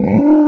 Oh.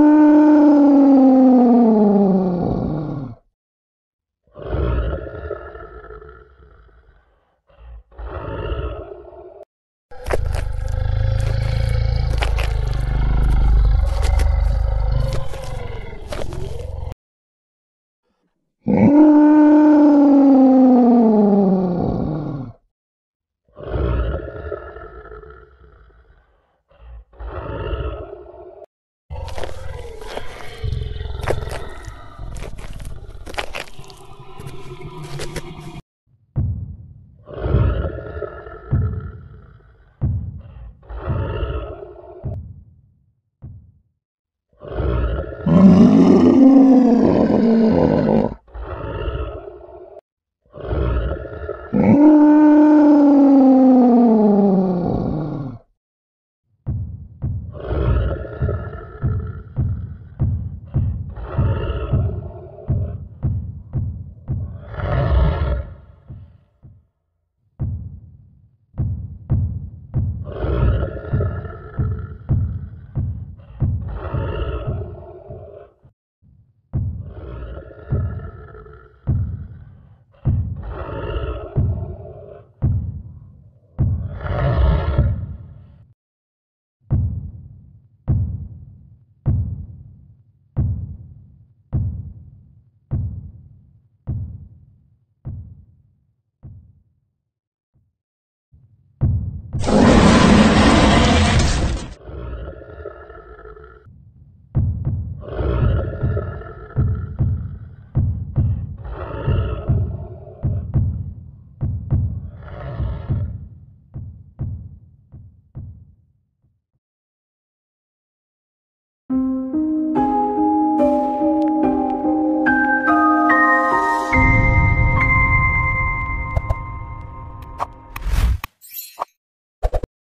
ほらほらほらほらほらほらほら